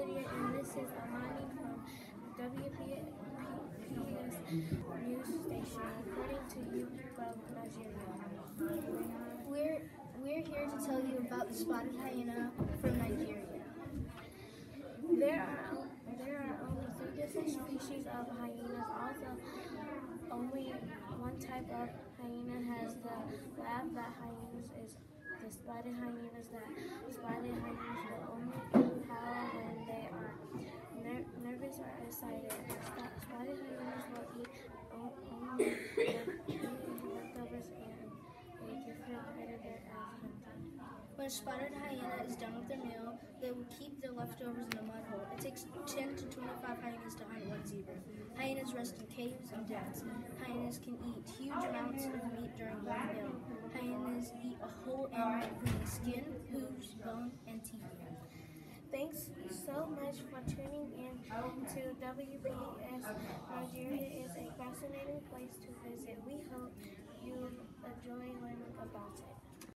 Lydia, and this is Imani from WPS news station, reporting to you Nigeria. We're, we're here to tell you about the spotted hyena from Nigeria. There are there are only three different species of hyenas. Also, only one type of hyena has the lab that hyenas is the spotted hyenas. That spotted hyenas o- only leftovers and a different as. When a spotted hyena is done with their meal, they will keep their leftovers in a mud hole. It takes 10 to 25 hyenas to hunt one zebra. Hyenas rest in caves and dens. Hyenas can eat huge amounts of meat during one meal. Hyenas eat a whole animal, including skin, hooves, bone, and teeth. Thanks so much for tuning in to WBS Nigeria is a fascinating place to visit. We hope you